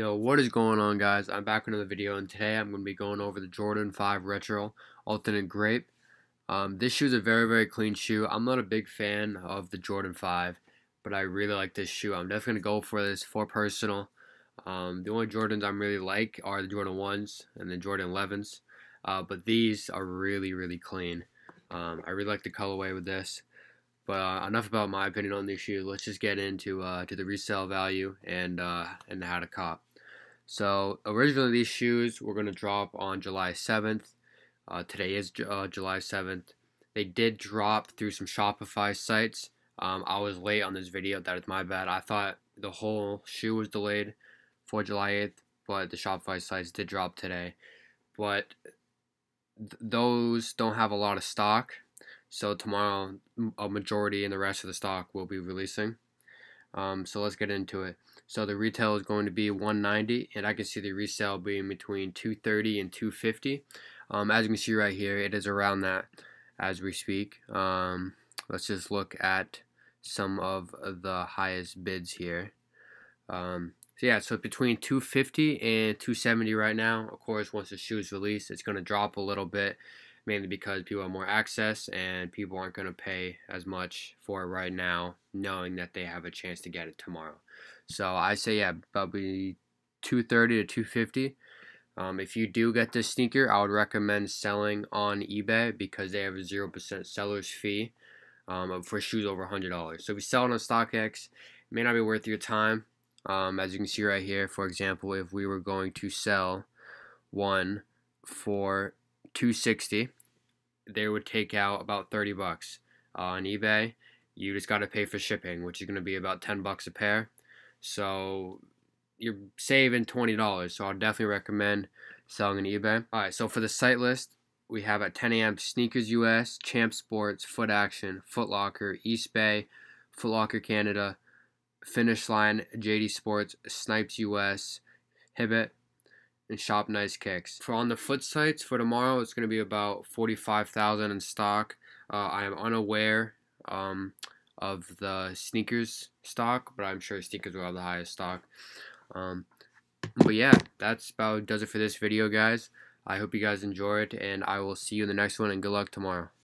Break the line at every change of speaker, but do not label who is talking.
Yo, what is going on guys? I'm back with another video and today I'm going to be going over the Jordan 5 Retro Alternate Grape. Um, this shoe is a very, very clean shoe. I'm not a big fan of the Jordan 5, but I really like this shoe. I'm definitely going to go for this for personal. Um, the only Jordans I'm really like are the Jordan 1s and the Jordan 11s, uh, but these are really, really clean. Um, I really like the colorway with this. But uh, enough about my opinion on these shoes. Let's just get into uh, to the resale value and uh, and how to cop. So originally these shoes were going to drop on July 7th. Uh, today is uh, July 7th. They did drop through some Shopify sites. Um, I was late on this video. That is my bad. I thought the whole shoe was delayed for July 8th, but the Shopify sites did drop today. But th those don't have a lot of stock. So tomorrow, a majority and the rest of the stock will be releasing. Um, so let's get into it. So the retail is going to be 190, and I can see the resale being between 230 and 250. Um, as you can see right here, it is around that as we speak. Um, let's just look at some of the highest bids here. Um, so yeah, so between 250 and 270 right now. Of course, once the shoe is released, it's going to drop a little bit mainly because people have more access and people aren't going to pay as much for it right now, knowing that they have a chance to get it tomorrow. So I say, yeah, probably 230 to 250. Um, if you do get this sneaker, I would recommend selling on eBay because they have a 0% seller's fee um, for shoes over $100. So if you sell it on StockX, it may not be worth your time. Um, as you can see right here, for example, if we were going to sell one for 260 they would take out about 30 bucks uh, on ebay. You just got to pay for shipping which is going to be about 10 bucks a pair. So you're saving $20 so i'll definitely recommend selling on ebay. All right so for the site list we have at 10 a.m sneakers us champ sports foot action foot locker Eastbay, foot locker canada finish line jd sports snipes us hibbett and shop nice kicks. For on the foot sites for tomorrow, it's going to be about 45,000 in stock. Uh, I am unaware um, of the sneakers stock, but I'm sure sneakers will have the highest stock. Um, but yeah, that's about does it for this video, guys. I hope you guys enjoy it, and I will see you in the next one, and good luck tomorrow.